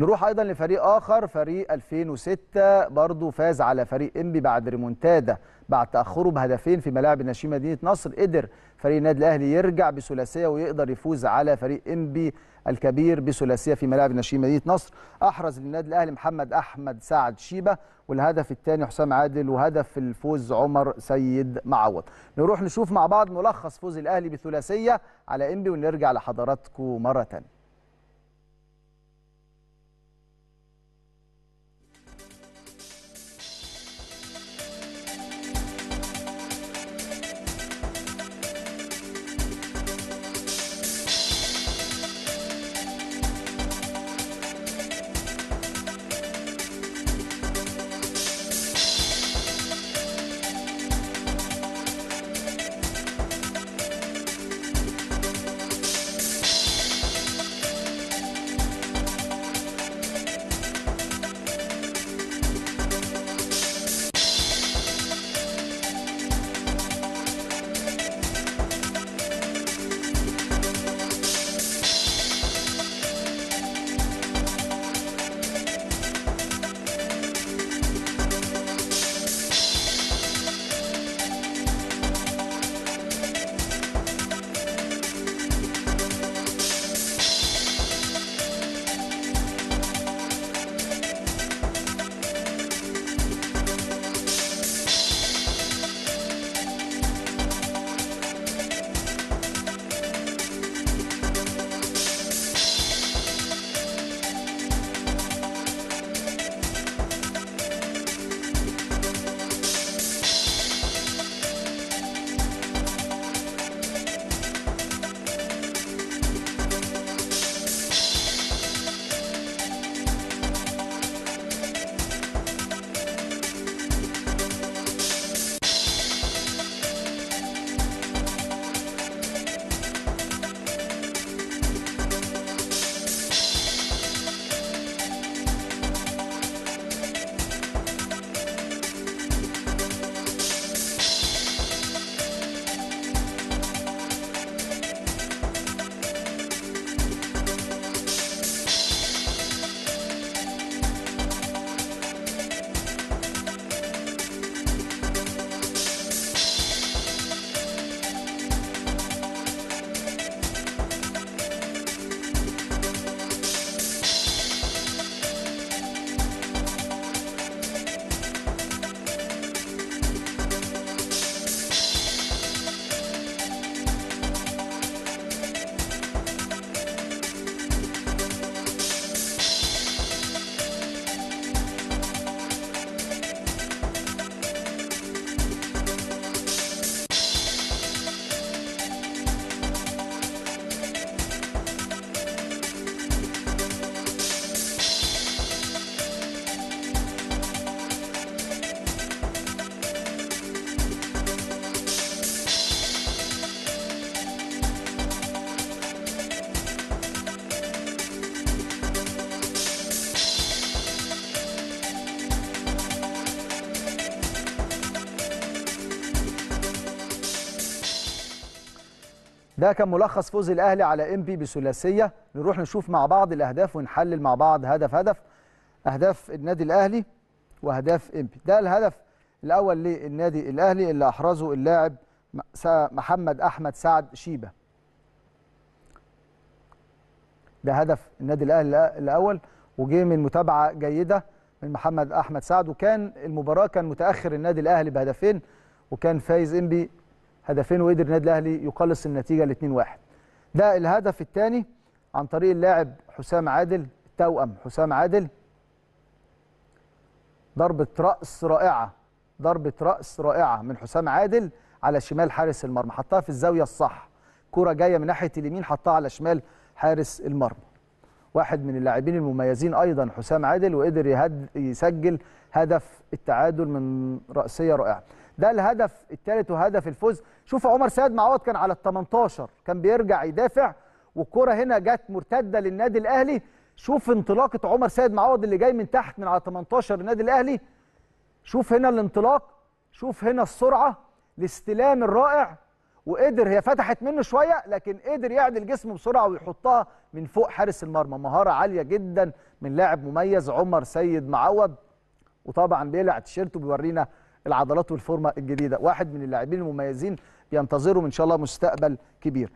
نروح أيضا لفريق آخر فريق 2006 برضه فاز على فريق إنبي بعد ريمونتادا بعد تأخره بهدفين في ملاعب نشيم مدينة نصر قدر فريق النادي الأهلي يرجع بثلاثية ويقدر يفوز على فريق إنبي الكبير بثلاثية في ملاعب نشيم مدينة نصر. أحرز للنادي الأهلي محمد أحمد سعد شيبة والهدف الثاني حسام عادل وهدف الفوز عمر سيد معوض. نروح نشوف مع بعض ملخص فوز الأهلي بثلاثية على إنبي ونرجع لحضراتكم مرة ثانية ده كان ملخص فوز الأهلي على إم بي بثلاثية. نروح نشوف مع بعض الأهداف ونحلل مع بعض هدف هدف أهداف النادي الأهلي وأهداف إم بي. ده الهدف الأول للنادي الأهلي اللي أحرزه اللاعب محمد أحمد سعد شيبة. ده هدف النادي الأهلي الأول. وجه من متابعة جيدة من محمد أحمد سعد. وكان المباراة كان متأخر النادي الأهلي بهدفين وكان فايز انبي هدفين وقدر النادي الأهلي يقلص النتيجة ل 2-1 ده الهدف الثاني عن طريق اللاعب حسام عادل التوأم حسام عادل. ضربة رأس رائعة ضربة رأس رائعة من حسام عادل على شمال حارس المرمى. حطها في الزاوية الصح. كرة جاية من ناحية اليمين حطها على شمال حارس المرمى. واحد من اللاعبين المميزين أيضا حسام عادل وقدر يسجل هدف التعادل من رأسية رائعة. ده الهدف الثالث وهدف الفوز. شوف عمر سيد معوض كان على ال 18 كان بيرجع يدافع والكرة هنا جت مرتدة للنادي الأهلي. شوف انطلاقة عمر سيد معوض اللي جاي من تحت من على 18 للنادي الأهلي. شوف هنا الانطلاق شوف هنا السرعة الاستلام الرائع. وقدر هي فتحت منه شوية لكن قدر يعدل جسمه بسرعة ويحطها من فوق حارس المرمى. مهارة عالية جدا من لاعب مميز عمر سيد معوض. وطبعا بيلعب تيشيرته بيورينا العضلات والفورمة الجديدة. واحد من اللاعبين المميزين ينتظرهم إن شاء الله مستقبل كبير.